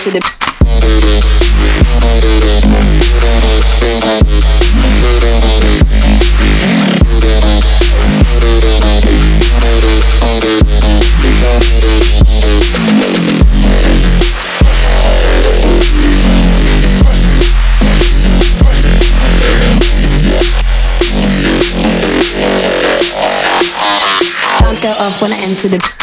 to the go off when I enter the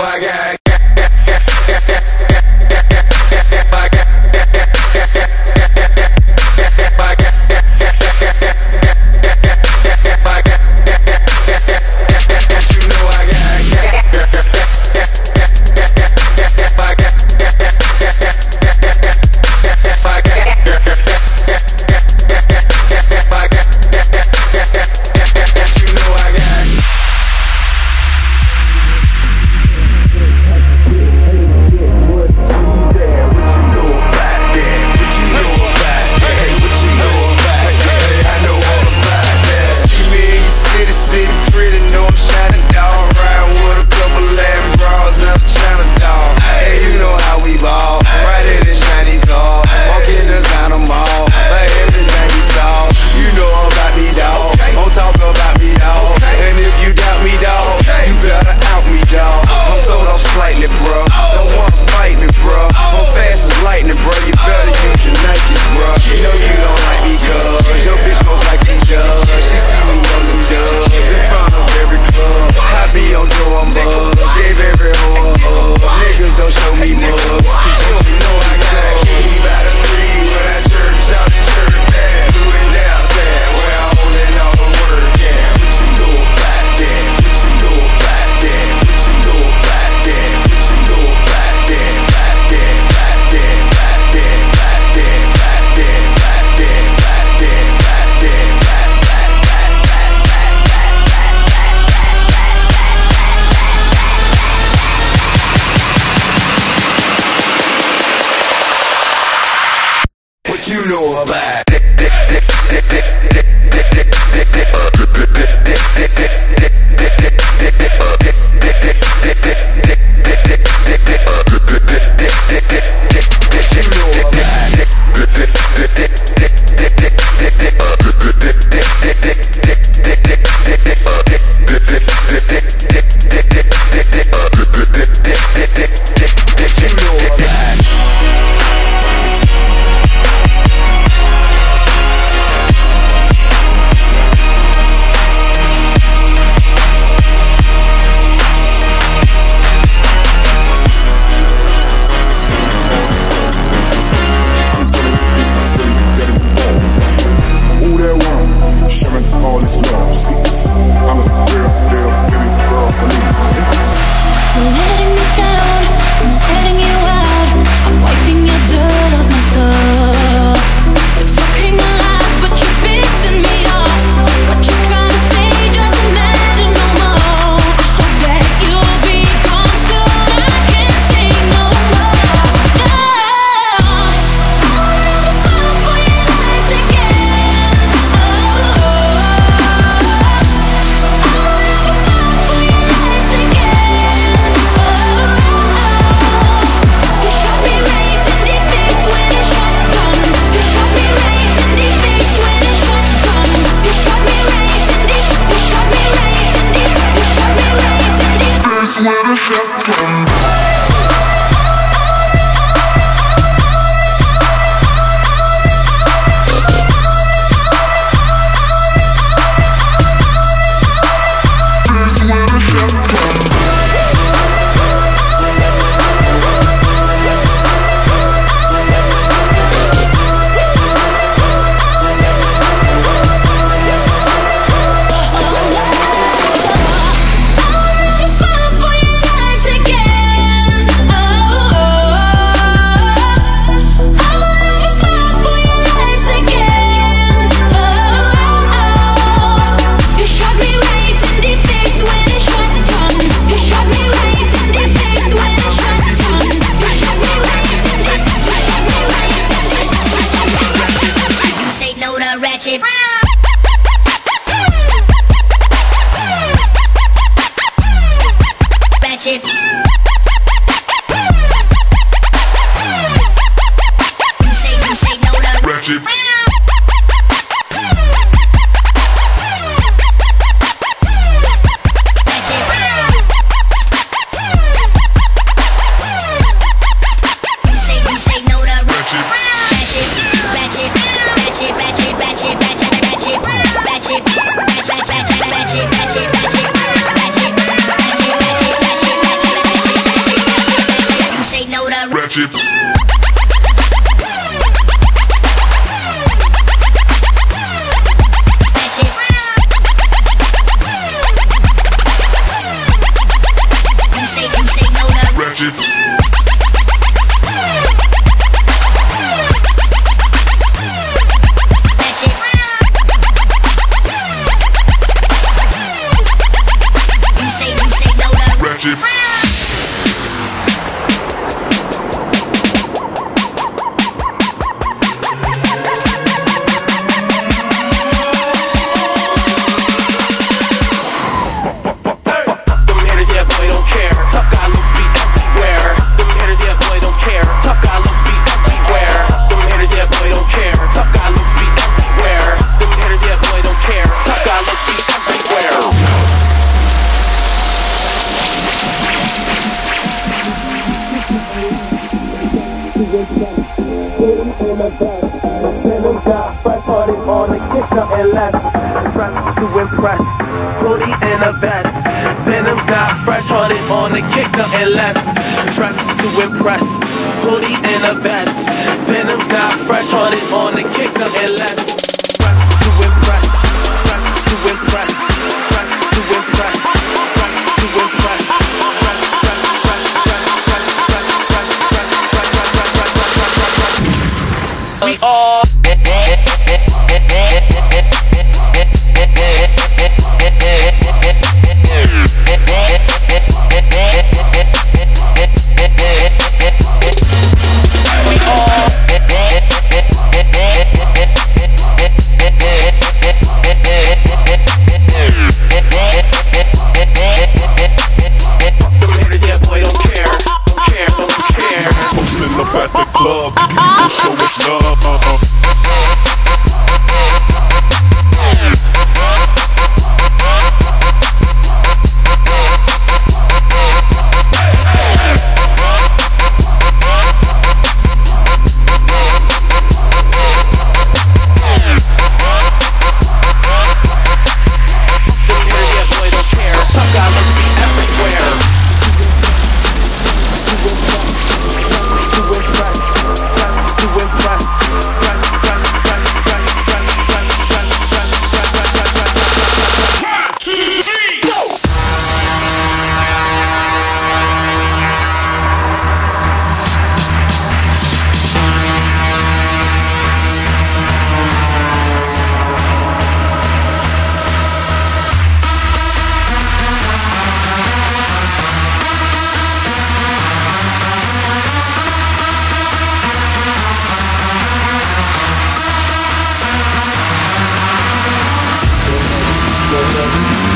I got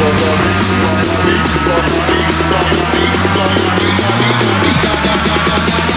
Thank you.